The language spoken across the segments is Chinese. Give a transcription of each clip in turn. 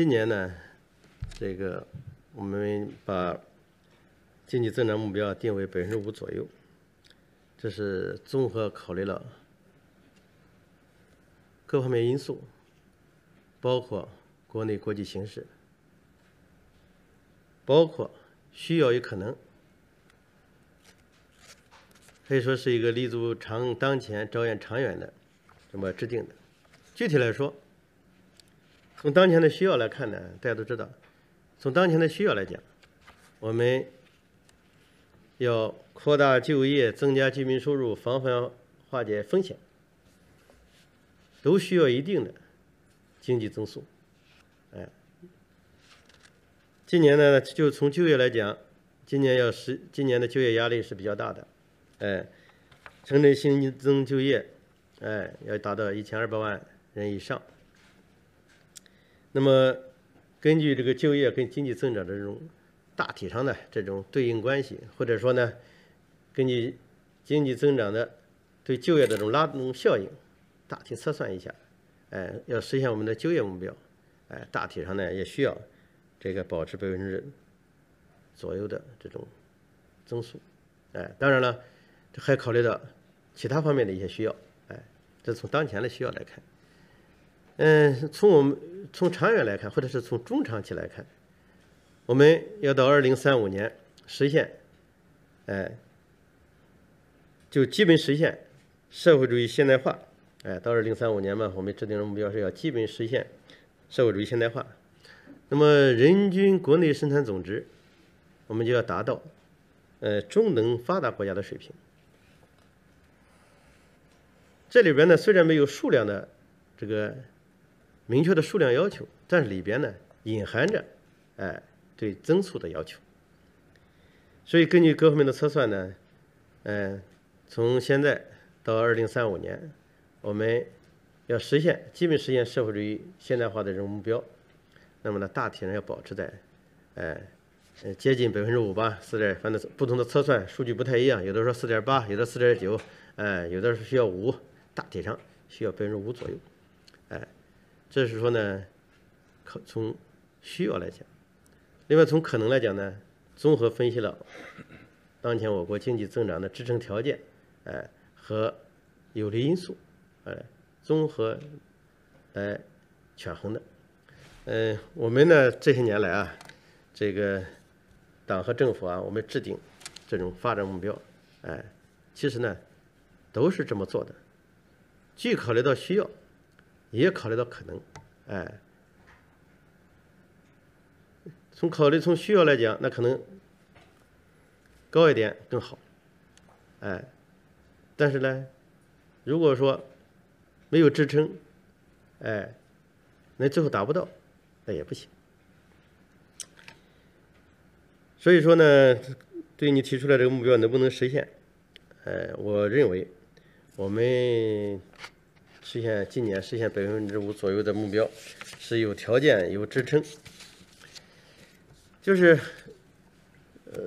今年呢，这个我们把经济增长目标定为百分之五左右，这是综合考虑了各方面因素，包括国内国际形势，包括需要与可能，可以说是一个立足长当前、着眼长远的这么制定的。具体来说，从当前的需要来看呢，大家都知道，从当前的需要来讲，我们要扩大就业、增加居民收入、防范化解风险，都需要一定的经济增速。哎，今年呢，就从就业来讲，今年要实，今年的就业压力是比较大的。哎，城镇新增就业，哎，要达到一千二百万人以上。那么，根据这个就业跟经济增长的这种大体上的这种对应关系，或者说呢，根据经济增长的对就业的这种拉动效应，大体测算一下，哎，要实现我们的就业目标，哎，大体上呢也需要这个保持百分之左右的这种增速，哎，当然了，这还考虑到其他方面的一些需要，哎，这从当前的需要来看。嗯，从我们从长远来看，或者是从中长期来看，我们要到二零三五年实现，哎，就基本实现社会主义现代化。哎，到二零三五年嘛，我们制定的目标是要基本实现社会主义现代化。那么，人均国内生产总值，我们就要达到呃中等发达国家的水平。这里边呢，虽然没有数量的这个。明确的数量要求，但是里边呢隐含着，哎，对增速的要求。所以根据各方面的测算呢，嗯，从现在到二零三五年，我们要实现基本实现社会主义现代化的这种目标，那么呢大体上要保持在，哎，接近百分之五吧，四点，反正不同的测算数据不太一样，有的说四点八，有的四点九，哎，有的是需要五，大体上需要百分之五左右，这是说呢，可从需要来讲，另外从可能来讲呢，综合分析了当前我国经济增长的支撑条件，哎和有利因素，哎综合来权衡的。嗯，我们呢这些年来啊，这个党和政府啊，我们制定这种发展目标，哎，其实呢都是这么做的，既考虑到需要。也考虑到可能，哎，从考虑从需要来讲，那可能高一点更好，哎，但是呢，如果说没有支撑，哎，那最后达不到，那也不行。所以说呢，对你提出来这个目标能不能实现，哎，我认为我们。实现今年实现百分之五左右的目标，是有条件有支撑。就是，呃，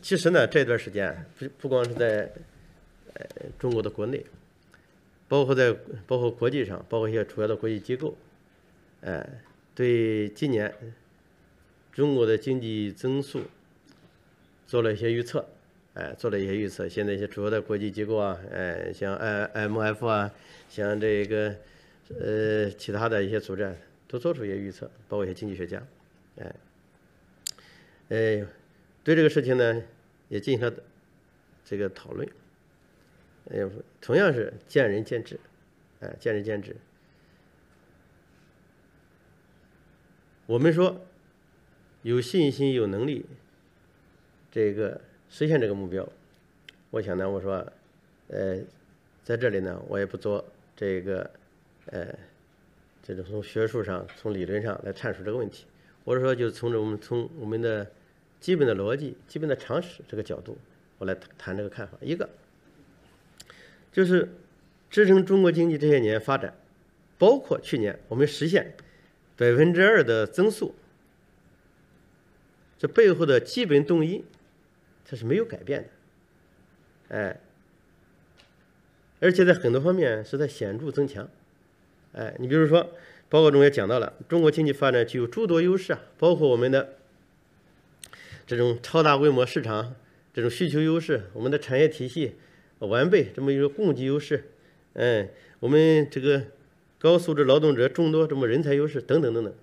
其实呢，这段时间不不光是在呃中国的国内，包括在包括国际上，包括一些主要的国际机构，哎，对今年中国的经济增速做了一些预测。哎，做了一些预测。现在一些主要的国际机构啊，哎，像 IMF 啊，像这个呃其他的一些组织，都做出一些预测，包括一些经济学家，哎，哎，对这个事情呢，也进行了这个讨论。哎，同样是见仁见智，哎，见仁见智。我们说有信心、有能力，这个。实现这个目标，我想呢，我说，呃，在这里呢，我也不做这个，呃，这种从学术上、从理论上来阐述这个问题。我是说，就是从我们从我们的基本的逻辑、基本的常识这个角度，我来谈这个看法。一个就是支撑中国经济这些年发展，包括去年我们实现百分之二的增速，这背后的基本动因。它是没有改变的，哎，而且在很多方面是在显著增强，哎，你比如说报告中也讲到了，中国经济发展具有诸多优势啊，包括我们的这种超大规模市场、这种需求优势，我们的产业体系完备，这么一个供给优势，嗯，我们这个高素质劳动者众多，这么人才优势等等等等，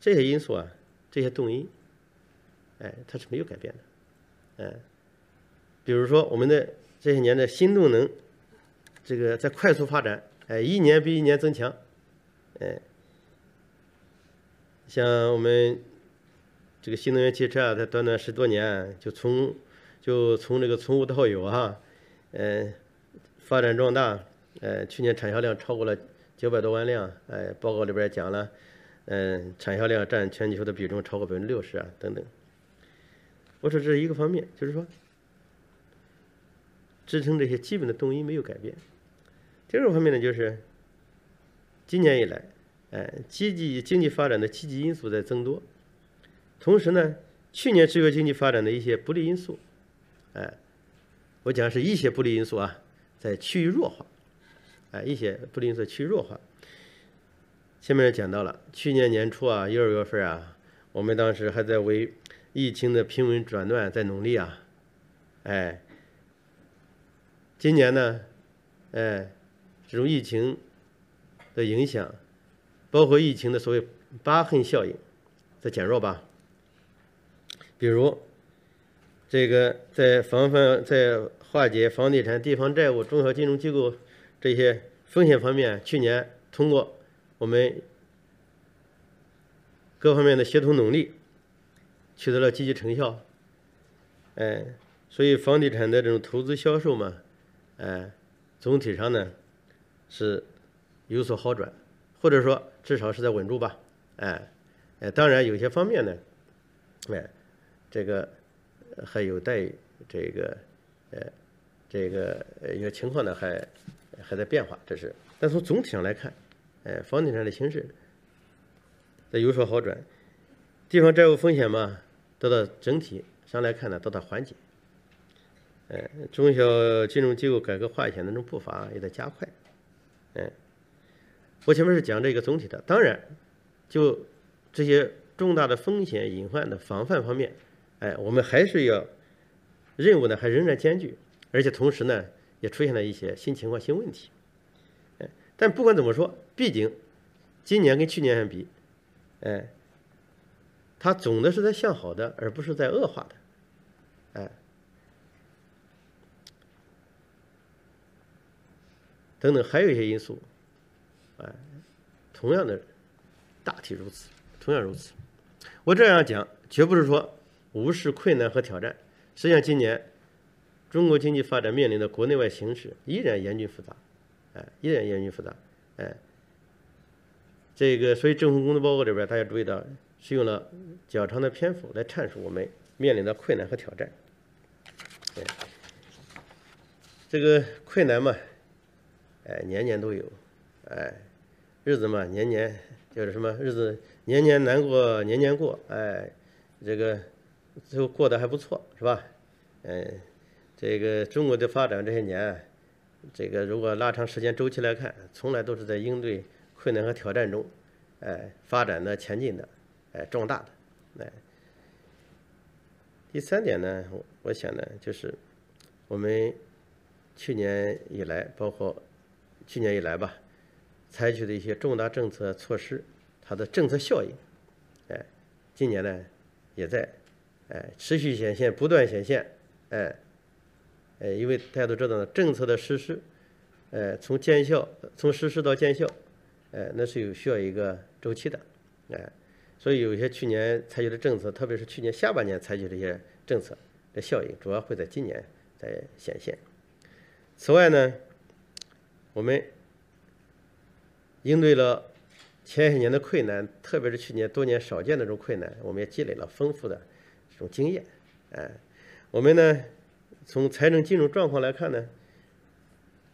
这些因素啊，这些动因，哎，它是没有改变的，哎，比如说我们的这些年的新动能，这个在快速发展。哎，一年比一年增强，哎，像我们这个新能源汽车啊，在短短十多年就从就从这个从无到有哈，嗯，发展壮大，呃，去年产销量超过了九百多万辆，哎，报告里边讲了，嗯，产销量占全球的比重超过百分之六十啊，等等。我说这是一个方面，就是说支撑这些基本的动因没有改变。第二个方面呢，就是今年以来，哎，积极经济发展的积极因素在增多，同时呢，去年制约经济发展的一些不利因素，哎，我讲是一些不利因素啊，在趋于弱化，哎，一些不利因素趋于弱化。前面讲到了，去年年初啊，一二月份啊，我们当时还在为疫情的平稳转段在努力啊，哎，今年呢，哎。这种疫情的影响，包括疫情的所谓疤痕效应，在减弱吧。比如，这个在防范、在化解房地产、地方债务、中小金融机构这些风险方面，去年通过我们各方面的协同努力，取得了积极成效。哎，所以房地产的这种投资销售嘛，哎，总体上呢。是有所好转，或者说至少是在稳住吧，哎，哎，当然有些方面呢，哎，这个还有待这个，呃，这个一个情况呢还还在变化，这是。但从总体上来看，哎，房地产的形势在有所好转，地方债务风险嘛得到整体上来看呢得到缓解，哎，中小金融机构改革化险的那种步伐也在加快。嗯，我前面是讲这个总体的，当然，就这些重大的风险隐患的防范方面，哎，我们还是要任务呢，还仍然艰巨，而且同时呢，也出现了一些新情况、新问题。哎，但不管怎么说，毕竟今年跟去年相比，哎，它总的是在向好的，而不是在恶化的。哎。等等，还有一些因素，哎，同样的，大体如此，同样如此。我这样讲，绝不是说无视困难和挑战。实际上，今年中国经济发展面临的国内外形势依然严峻复杂，哎，依然严峻复杂，哎。这个，所以政府工作报告里边，大家注意到是用了较长的篇幅来阐述我们面临的困难和挑战。这个困难嘛。哎，年年都有，哎，日子嘛，年年就是什么日子，年年难过年年过，哎，这个最后过得还不错，是吧？嗯，这个中国的发展这些年，这个如果拉长时间周期来看，从来都是在应对困难和挑战中，哎，发展的前进的，哎，壮大的，哎。第三点呢，我想呢，就是我们去年以来，包括。去年以来吧，采取的一些重大政策措施，它的政策效应，哎，今年呢也在，哎，持续显现，不断显现，哎，哎，因为大家都知道呢，政策的实施，哎，从见效，从实施到见效，哎，那是有需要一个周期的，哎，所以有些去年采取的政策，特别是去年下半年采取的一些政策的效应，主要会在今年在显现。此外呢。我们应对了前些年的困难，特别是去年多年少见的这种困难，我们也积累了丰富的这种经验。哎，我们呢，从财政金融状况来看呢，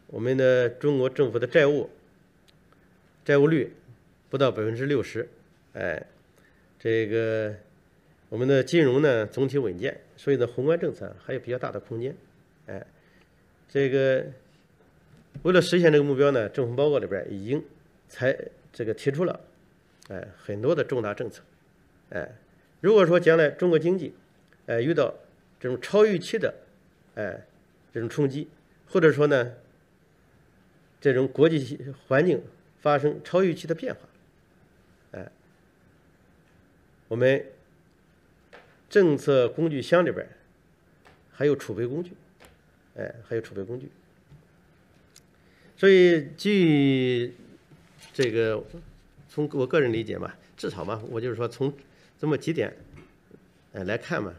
我们的中国政府的债务债务率不到百分之六十，哎，这个我们的金融呢总体稳健，所以呢宏观政策还有比较大的空间。哎，这个。为了实现这个目标呢，政府报告里边已经才这个提出了，哎，很多的重大政策，哎，如果说将来中国经济，哎，遇到这种超预期的，哎，这种冲击，或者说呢，这种国际环境发生超预期的变化，哎，我们政策工具箱里边还有储备工具，哎，还有储备工具。所以基于这个，从我个人理解嘛，至少嘛，我就是说从这么几点，哎来看嘛，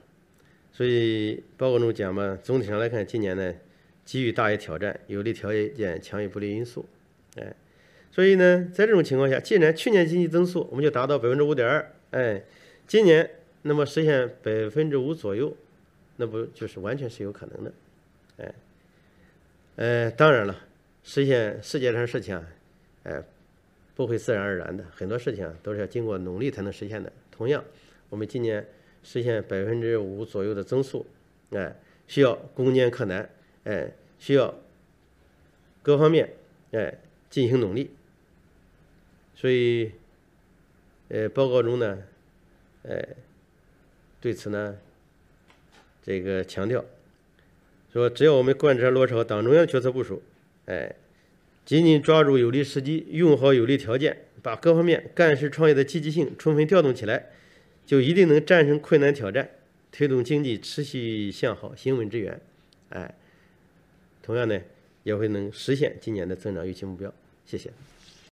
所以报告中讲嘛，总体上来看，今年呢，机遇大于挑战，有利条件强于不利因素，哎，所以呢，在这种情况下，既然去年经济增速我们就达到百分之五点二，哎，今年那么实现百分之五左右，那不就是完全是有可能的，哎，呃，当然了。实现世界上事情啊，哎，不会自然而然的，很多事情啊都是要经过努力才能实现的。同样，我们今年实现百分之五左右的增速，哎，需要攻坚克难，哎，需要各方面哎进行努力。所以，呃，报告中呢，哎，对此呢，这个强调说，只要我们贯彻落实好党中央决策部署。哎，紧紧抓住有利时机，用好有利条件，把各方面干事创业的积极性充分调动起来，就一定能战胜困难挑战，推动经济持续向好、行稳致远。哎，同样呢，也会能实现今年的增长预期目标。谢谢。